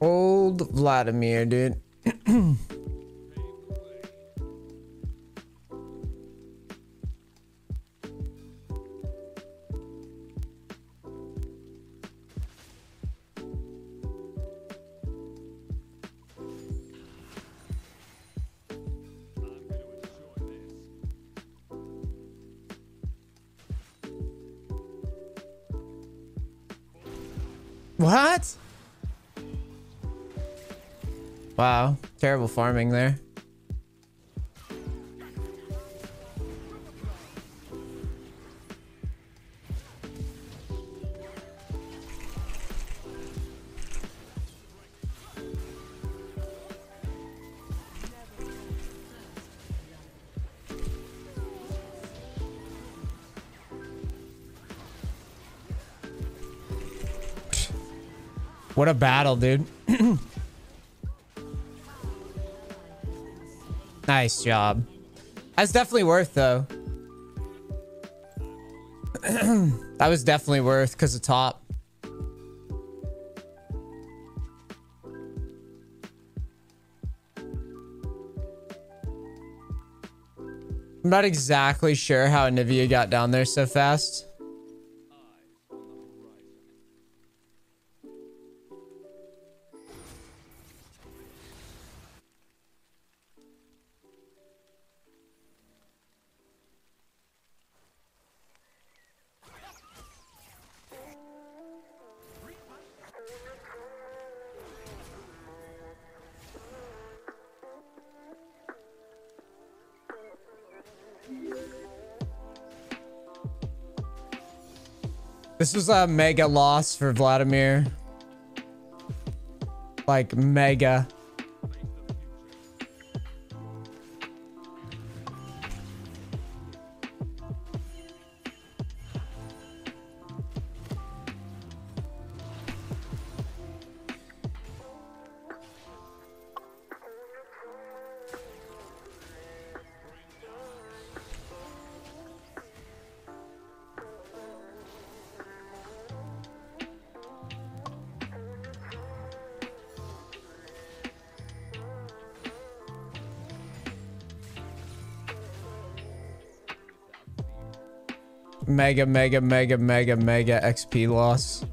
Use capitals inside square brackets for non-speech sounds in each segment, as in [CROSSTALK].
Old Vladimir, dude. What? Wow, terrible farming there. What a battle, dude. Nice job. That's definitely worth, though. [CLEARS THROAT] that was definitely worth because of top. I'm not exactly sure how Nivea got down there so fast. This was a mega loss for Vladimir. Like mega. Mega, mega, mega, mega, mega XP loss.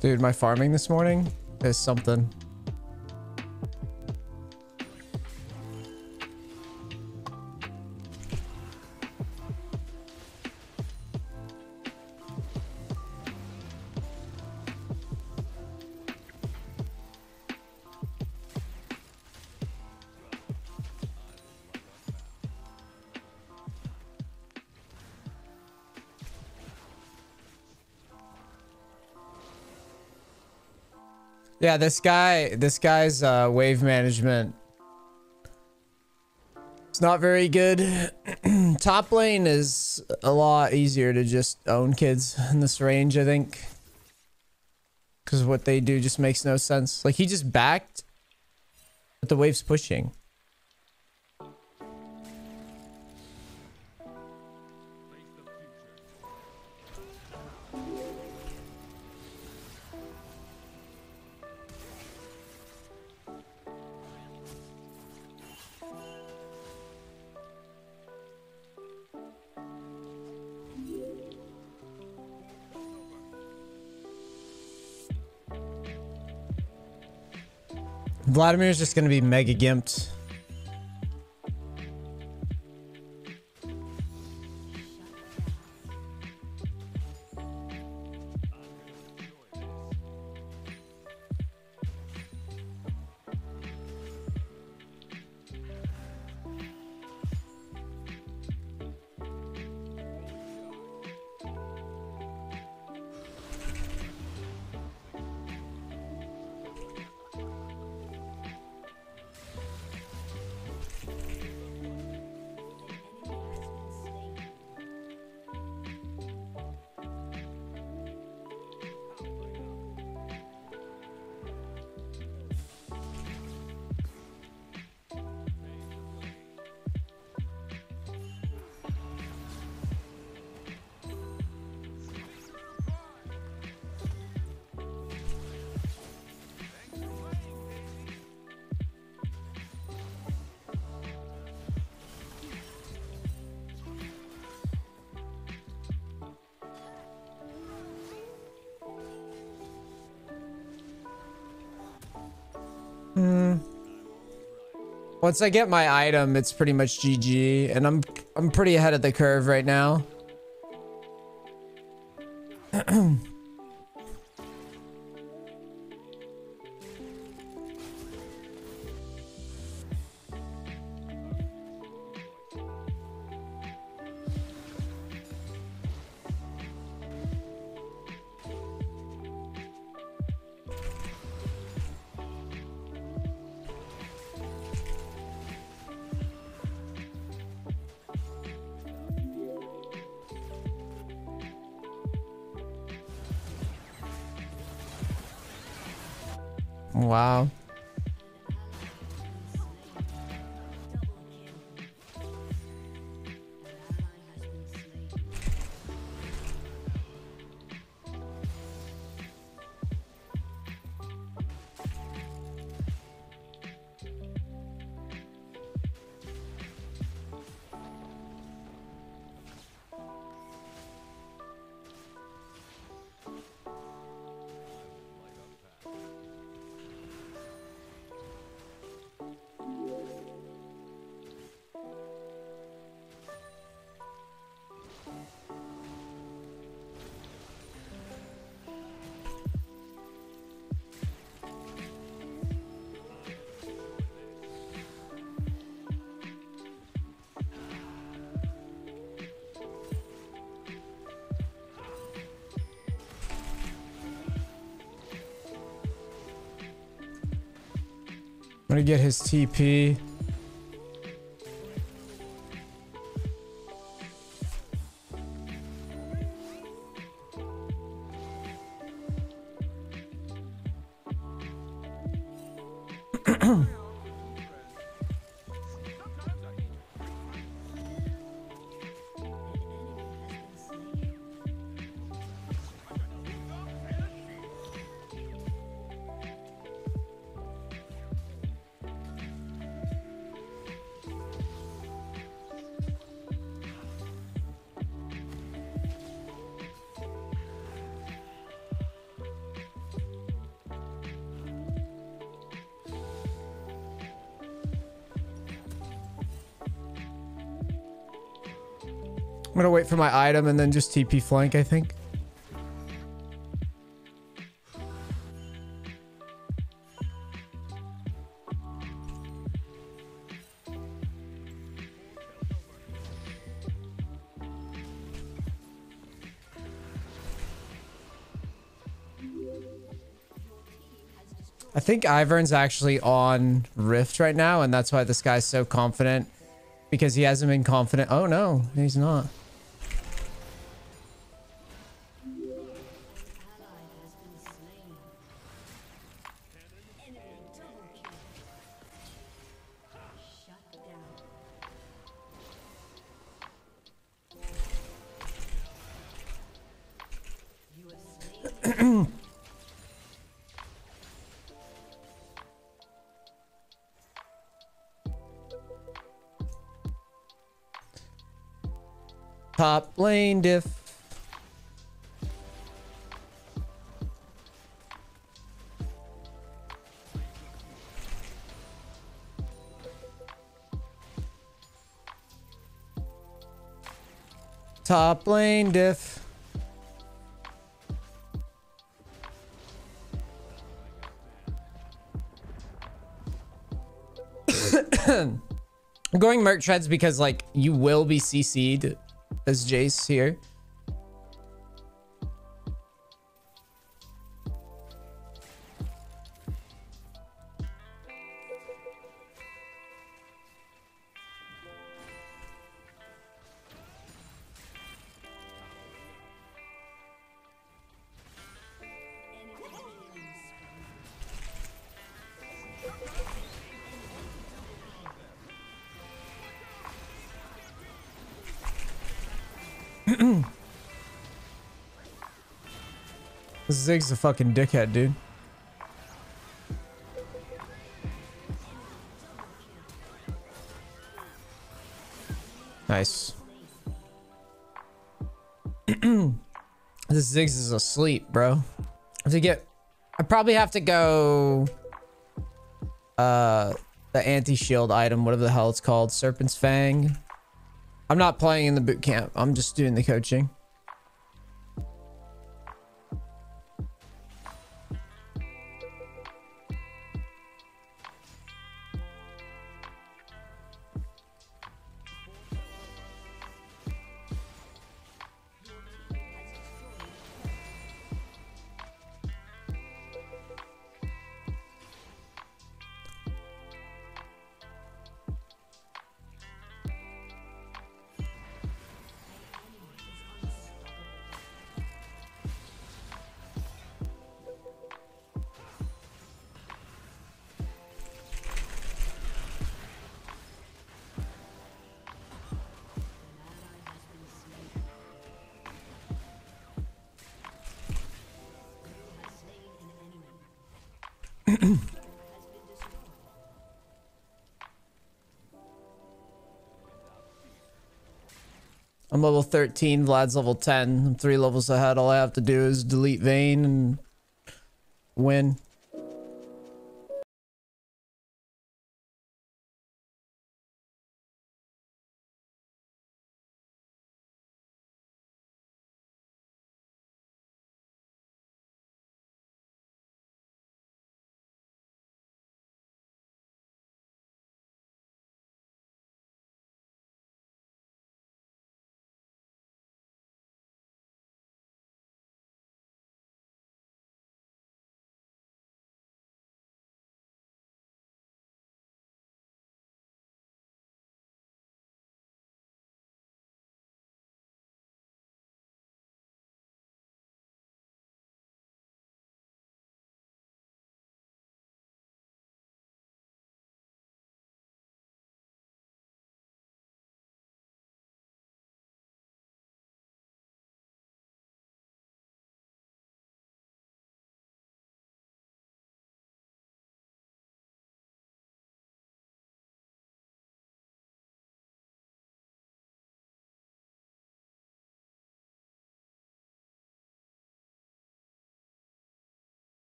Dude, my farming this morning is something. Yeah, this guy, this guy's uh, wave management. It's not very good. [CLEARS THROAT] Top lane is a lot easier to just own kids in this range, I think. Because what they do just makes no sense. Like, he just backed, but the wave's pushing. Vladimir's just gonna be mega gimped. Once I get my item, it's pretty much GG, and I'm I'm pretty ahead of the curve right now. Wow. Gonna get his TP. [CLEARS THROAT] gonna wait for my item and then just TP flank, I think. I think Ivern's actually on Rift right now, and that's why this guy's so confident. Because he hasn't been confident. Oh no, he's not. Top lane diff. Top lane diff. I'm [COUGHS] going Merc Treads because like you will be CC'd as Jayce here. Zig's a fucking dickhead, dude. Nice. [CLEARS THROAT] this Ziggs is asleep, bro. I have to get... I probably have to go... uh the anti-shield item, whatever the hell it's called, Serpent's Fang. I'm not playing in the boot camp. I'm just doing the coaching. I'm level 13, Vlad's level 10. I'm three levels ahead. All I have to do is delete Vayne and win.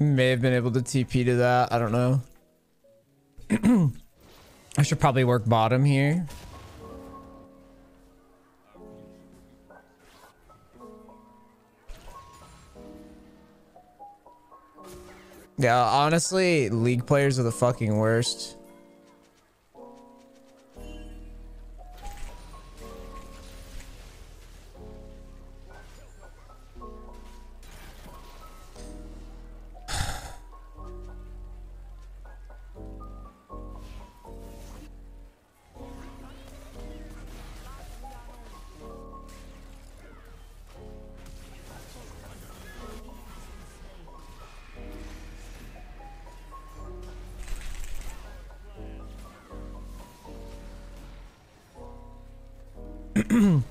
May have been able to TP to that. I don't know. [CLEARS THROAT] I should probably work bottom here. Yeah, honestly, league players are the fucking worst. [CLEARS THROAT]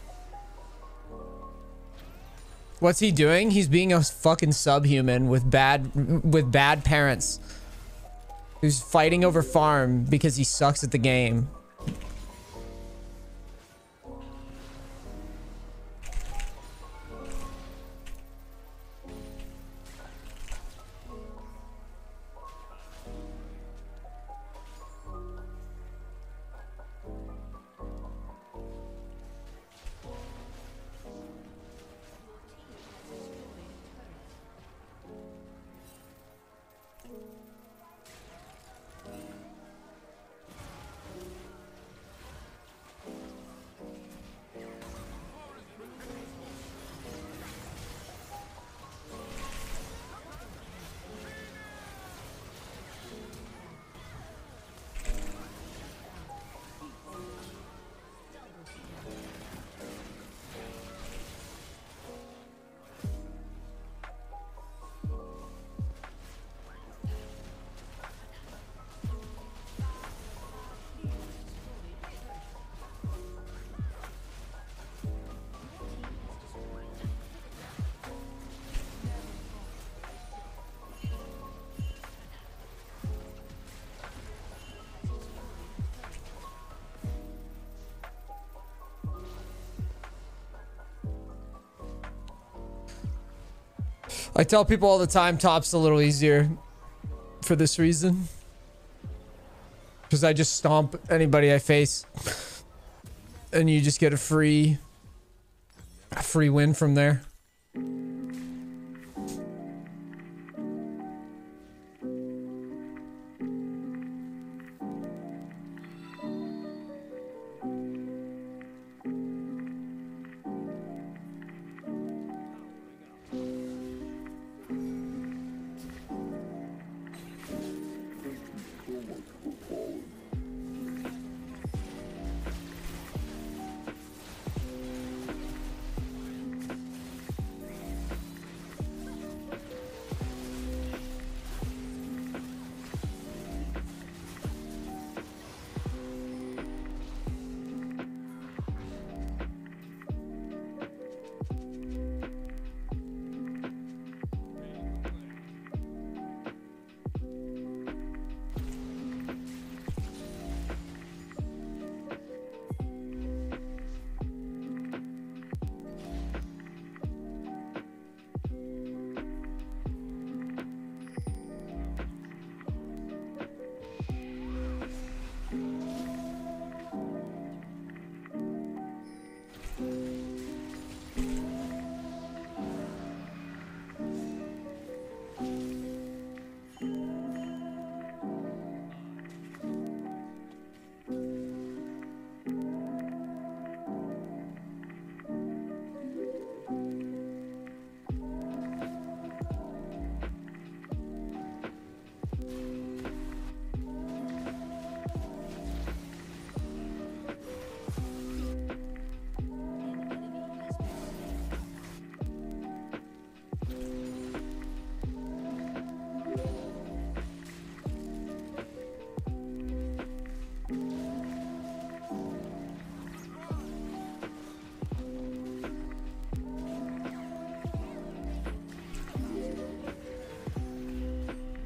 What's he doing? He's being a fucking subhuman with bad with bad parents. Who's fighting over farm because he sucks at the game. I tell people all the time top's a little easier for this reason. Because I just stomp anybody I face. And you just get a free... A free win from there.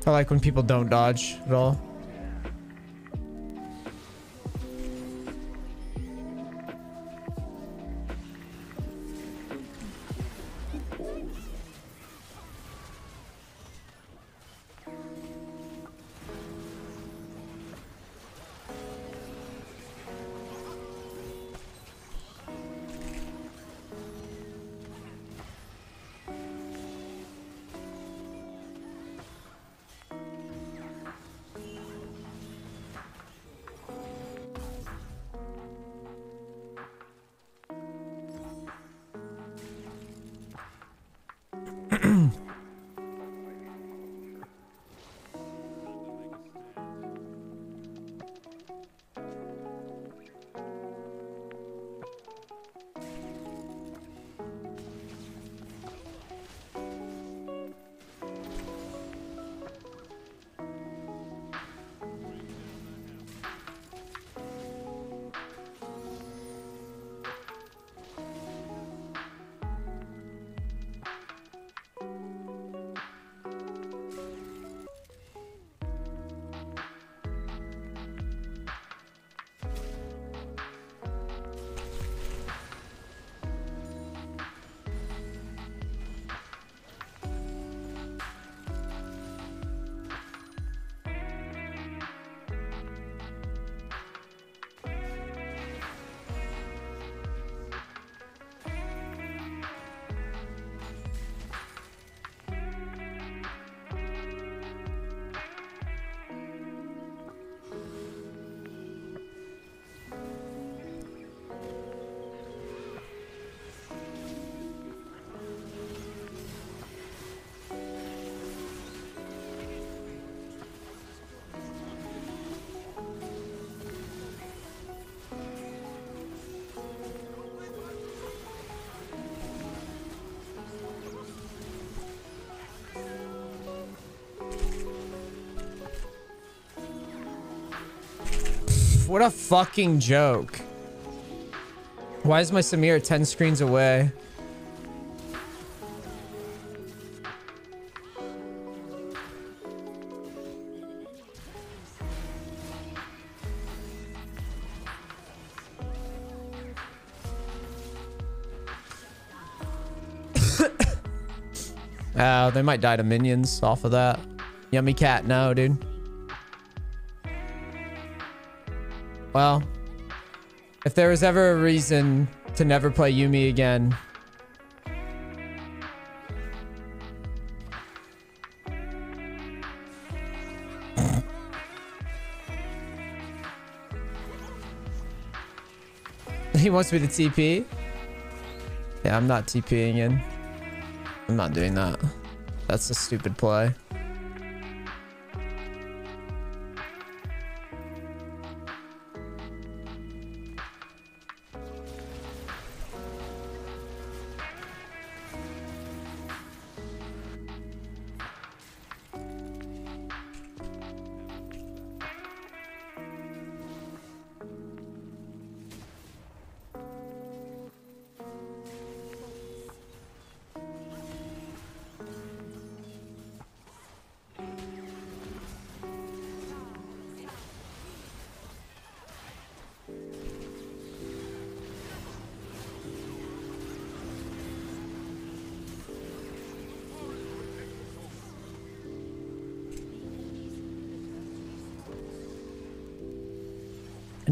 I like when people don't dodge at all. What a fucking joke. Why is my Samir 10 screens away? [COUGHS] Oh, they might die to minions off of that. Yummy cat, no, dude. Well, if there was ever a reason to never play Yuumi again, [LAUGHS] he wants me to TP. Yeah, I'm not TPing in. I'm not doing that. That's a stupid play.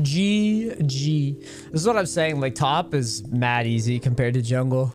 GG. This is what I'm saying. Like top is mad easy compared to jungle.